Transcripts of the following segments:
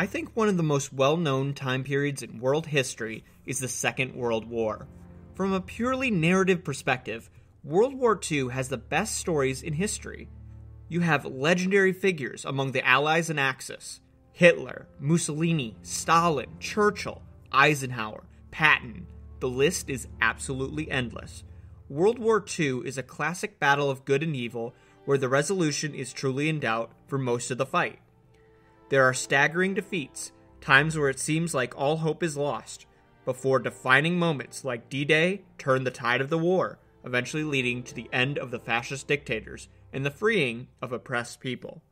I think one of the most well known time periods in world history is the Second World War. From a purely narrative perspective, World War II has the best stories in history. You have legendary figures among the Allies and Axis Hitler, Mussolini, Stalin, Churchill, Eisenhower, Patton. The list is absolutely endless. World War II is a classic battle of good and evil where the resolution is truly in doubt for most of the fight. There are staggering defeats, times where it seems like all hope is lost, before defining moments like D Day turn the tide of the war, eventually leading to the end of the fascist dictators and the freeing of oppressed people.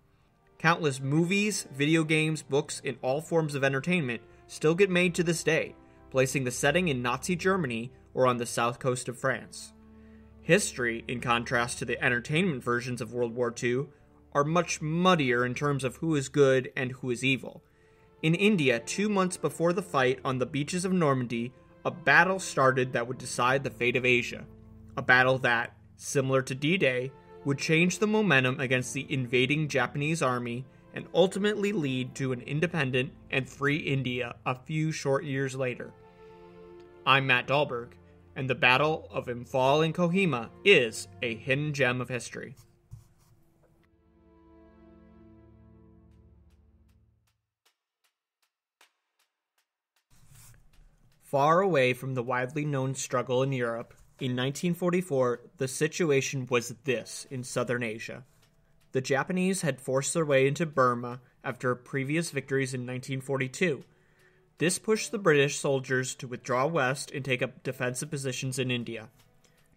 Countless movies, video games, books, and all forms of entertainment still get made to this day, placing the setting in Nazi Germany or on the south coast of France. History, in contrast to the entertainment versions of World War II, are much muddier in terms of who is good and who is evil. In India, two months before the fight on the beaches of Normandy, a battle started that would decide the fate of Asia. A battle that, similar to D Day, would change the momentum against the invading Japanese army and ultimately lead to an independent and free India a few short years later. I'm Matt Dahlberg, and the Battle of Imphal and Kohima is a hidden gem of history. Far away from the widely known struggle in Europe, in 1944, the situation was this in southern Asia. The Japanese had forced their way into Burma after previous victories in 1942. This pushed the British soldiers to withdraw west and take up defensive positions in India.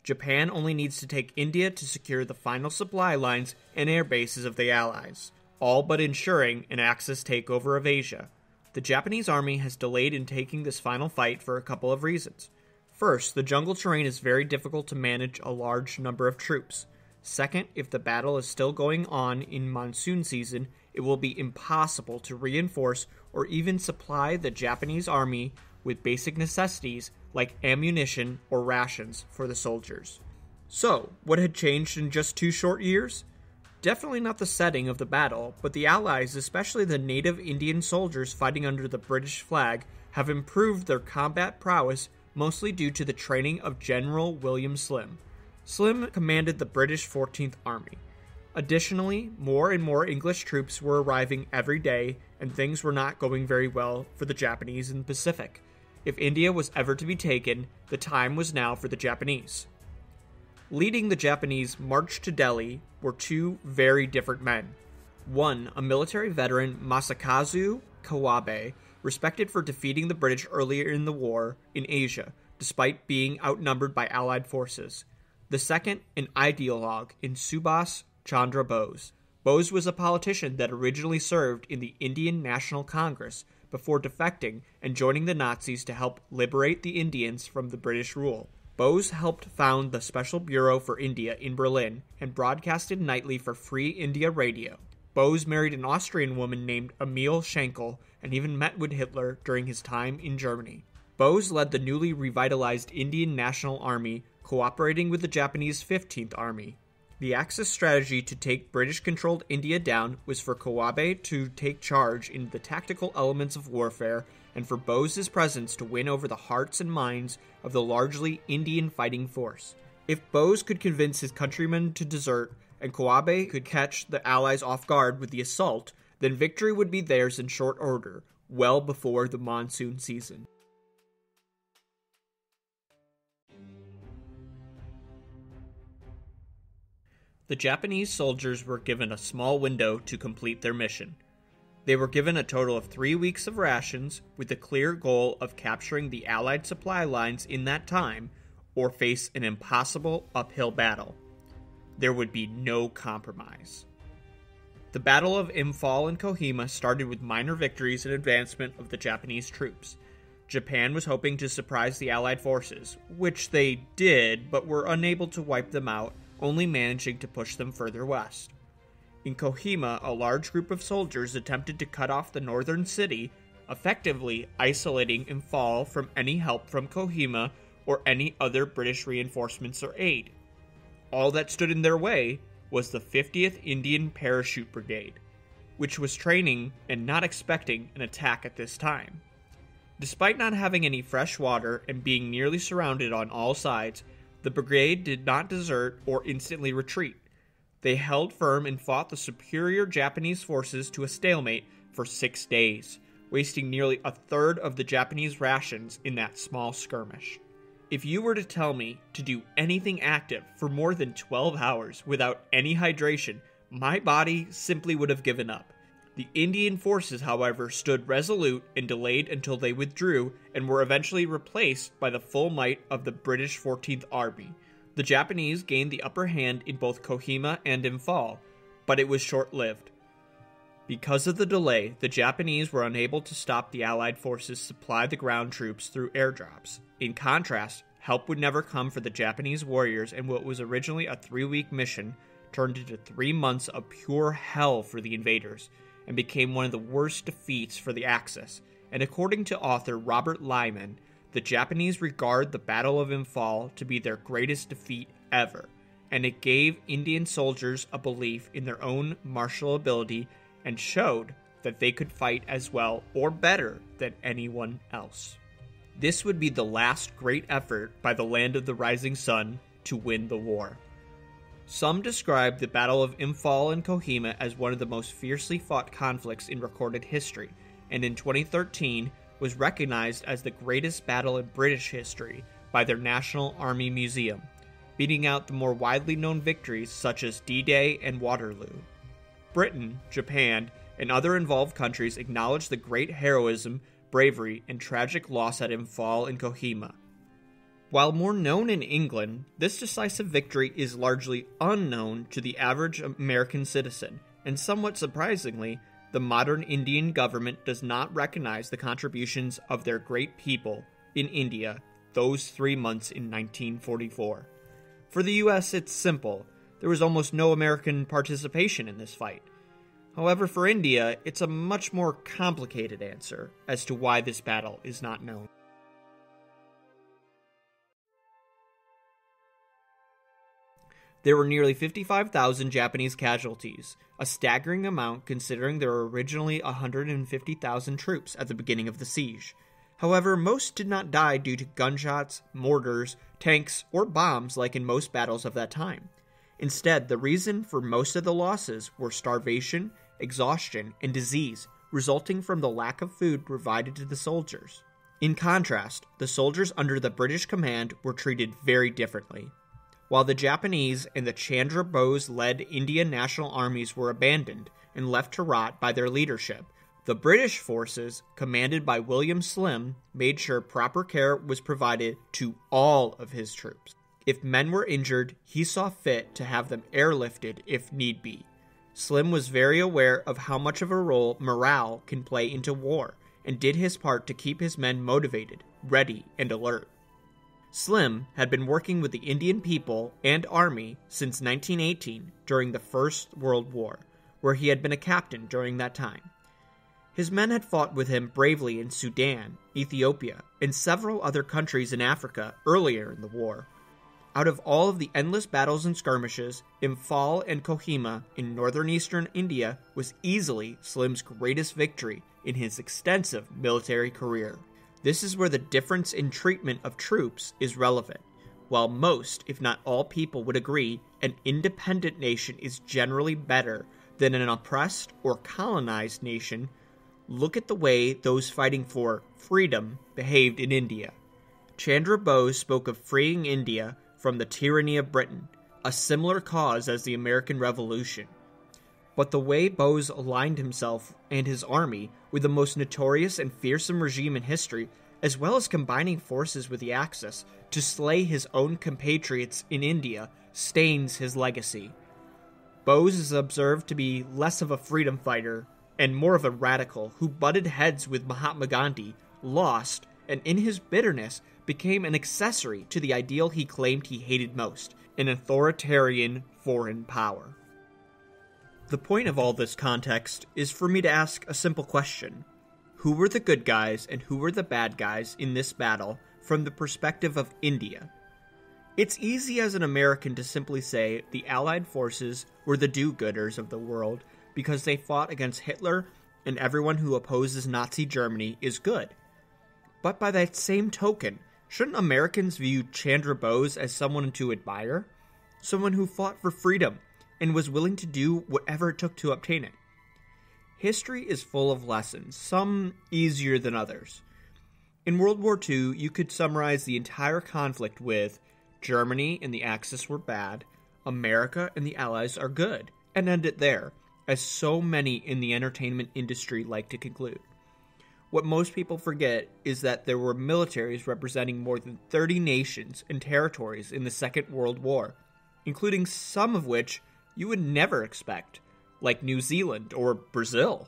Japan only needs to take India to secure the final supply lines and air bases of the Allies, all but ensuring an Axis takeover of Asia. The Japanese army has delayed in taking this final fight for a couple of reasons. First, the jungle terrain is very difficult to manage a large number of troops. Second, if the battle is still going on in monsoon season, it will be impossible to reinforce or even supply the Japanese army with basic necessities like ammunition or rations for the soldiers. So, what had changed in just two short years? Definitely not the setting of the battle, but the Allies, especially the native Indian soldiers fighting under the British flag, have improved their combat prowess mostly due to the training of General William Slim. Slim commanded the British 14th Army. Additionally, more and more English troops were arriving every day, and things were not going very well for the Japanese in the Pacific. If India was ever to be taken, the time was now for the Japanese. Leading the Japanese march to Delhi were two very different men. One, a military veteran, Masakazu Kawabe, respected for defeating the British earlier in the war in Asia, despite being outnumbered by Allied forces. The second, an ideologue in Subhas Chandra Bose. Bose was a politician that originally served in the Indian National Congress before defecting and joining the Nazis to help liberate the Indians from the British rule. Bose helped found the Special Bureau for India in Berlin and broadcasted nightly for Free India Radio. Bose married an Austrian woman named Emil Schenkl and even met with Hitler during his time in Germany. Bose led the newly revitalized Indian National Army, cooperating with the Japanese 15th Army. The Axis strategy to take British controlled India down was for Kawabe to take charge in the tactical elements of warfare and for Bose's presence to win over the hearts and minds of the largely Indian fighting force. If Bose could convince his countrymen to desert and Kawabe could catch the Allies off guard with the assault, then victory would be theirs in short order, well before the monsoon season. The Japanese soldiers were given a small window to complete their mission. They were given a total of three weeks of rations with the clear goal of capturing the Allied supply lines in that time or face an impossible uphill battle. There would be no compromise. The Battle of Imphal and Kohima started with minor victories and advancement of the Japanese troops. Japan was hoping to surprise the Allied forces, which they did, but were unable to wipe them out, only managing to push them further west. In Kohima, a large group of soldiers attempted to cut off the northern city, effectively isolating Imphal from any help from Kohima or any other British reinforcements or aid. All that stood in their way was the 50th Indian Parachute Brigade. which was training and not expecting an attack at this time. Despite not having any fresh water and being nearly surrounded on all sides, the brigade did not desert or instantly retreat. They held firm and fought the superior Japanese forces to a stalemate for six days, wasting nearly a third of the Japanese rations in that small skirmish. If you were to tell me to do anything active for more than 12 hours without any hydration, my body simply would have given up. The Indian forces, however, stood resolute and delayed until they withdrew and were eventually replaced by the full might of the British 14th Army. The Japanese gained the upper hand in both Kohima and Imphal, but it was short lived. Because of the delay, the Japanese were unable to stop the Allied forces supply the ground troops through airdrops. In contrast, help would never come for the Japanese warriors, and what was originally a three week mission turned into three months of pure hell for the invaders and became one of the worst defeats for the Axis. And according to author Robert Lyman, the Japanese regard the Battle of Imphal to be their greatest defeat ever, and it gave Indian soldiers a belief in their own martial ability and showed that they could fight as well or better than anyone else. This would be the last great effort by the Land of the Rising Sun to win the war. Some describe the Battle of Imphal and Kohima as one of the most fiercely fought conflicts in recorded history, and in 2013 was recognized as the greatest battle in British history by their National Army Museum, beating out the more widely known victories such as D Day and Waterloo. Britain, Japan, and other involved countries acknowledged the great heroism, bravery, and tragic loss at Imphal and Kohima. While more known in England, this decisive victory is largely unknown to the average American citizen, and somewhat surprisingly, the modern Indian government does not recognize the contributions of their great people in India those three months in 1944. For the US, it's simple there was almost no American participation in this fight. However, for India, it's a much more complicated answer as to why this battle is not known. There were nearly 55,000 Japanese casualties, a staggering amount considering there were originally 150,000 troops at the beginning of the siege. However, most did not die due to gunshots, mortars, tanks, or bombs like in most battles of that time. Instead, the reason for most of the losses were starvation, exhaustion, and disease resulting from the lack of food provided to the soldiers. In contrast, the soldiers under the British command were treated very differently. While the Japanese and the Chandra Bose led Indian national armies were abandoned and left to rot by their leadership, the British forces, commanded by William Slim, made sure proper care was provided to all of his troops. If men were injured, he saw fit to have them airlifted if need be. Slim was very aware of how much of a role morale can play into war and did his part to keep his men motivated, ready, and alert. Slim had been working with the Indian people and army since 1918 during the First World War, where he had been a captain during that time. His men had fought with him bravely in Sudan, Ethiopia, and several other countries in Africa earlier in the war, out of all of the endless battles and skirmishes, Imphal and Kohima in northern eastern India was easily Slim's greatest victory in his extensive military career. This is where the difference in treatment of troops is relevant. While most, if not all people would agree, an independent nation is generally better than an oppressed or colonized nation, look at the way those fighting for freedom behaved in India. Chandra Bose spoke of freeing India from the tyranny of Britain, a similar cause as the American Revolution. But the way Bose aligned himself and his army with the most notorious and fearsome regime in history, as well as combining forces with the Axis to slay his own compatriots in India, stains his legacy. Bose is observed to be less of a freedom fighter and more of a radical who butted heads with Mahatma Gandhi, lost, and in his bitterness became an accessory to the ideal he claimed he hated most an authoritarian foreign power. The point of all this context is for me to ask a simple question Who were the good guys and who were the bad guys in this battle from the perspective of India? It's easy as an American to simply say the Allied forces were the do gooders of the world because they fought against Hitler and everyone who opposes Nazi Germany is good. But by that same token, shouldn't Americans view Chandra Bose as someone to admire? Someone who fought for freedom and was willing to do whatever it took to obtain it. History is full of lessons, some easier than others. In World War II, you could summarize the entire conflict with Germany and the Axis were bad, America and the Allies are good, and end it there, as so many in the entertainment industry like to conclude. What most people forget is that there were militaries representing more than 30 nations and territories in the Second World War, including some of which you would never expect, like New Zealand or Brazil.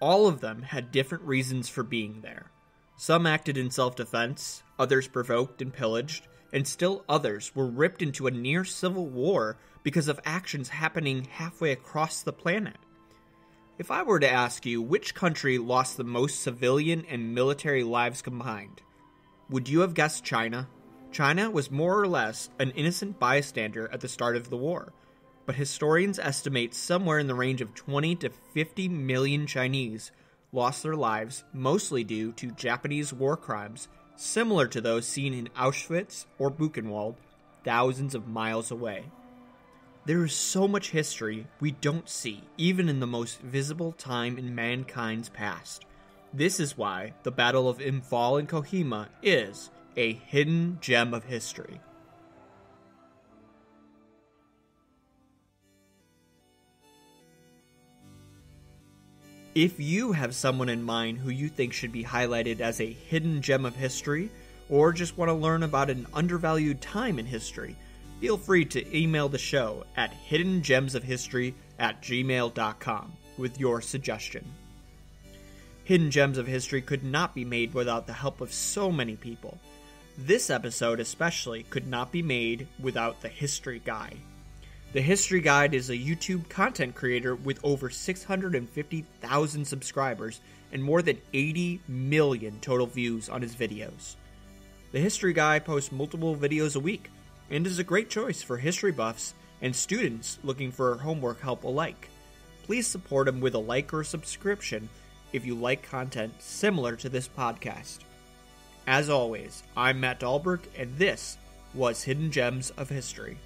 All of them had different reasons for being there. Some acted in self defense, others provoked and pillaged, and still others were ripped into a near civil war because of actions happening halfway across the planet. If I were to ask you which country lost the most civilian and military lives combined, would you have guessed China? China was more or less an innocent bystander at the start of the war, but historians estimate somewhere in the range of 20 to 50 million Chinese lost their lives mostly due to Japanese war crimes similar to those seen in Auschwitz or Buchenwald, thousands of miles away. There is so much history we don't see, even in the most visible time in mankind's past. This is why the Battle of Imphal and Kohima is a hidden gem of history. If you have someone in mind who you think should be highlighted as a hidden gem of history, or just want to learn about an undervalued time in history, feel free to email the show at hiddengemsofhistory at gmail.com with your suggestion. Hidden Gems of History could not be made without the help of so many people. This episode, especially, could not be made without the History Guy. The History Guy is a YouTube content creator with over 650,000 subscribers and more than 80 million total views on his videos. The History Guy posts multiple videos a week and is a great choice for history buffs and students looking for homework help alike. Please support him with a like or subscription if you like content similar to this podcast. As always, I'm Matt Dahlberg, and this was Hidden Gems of History.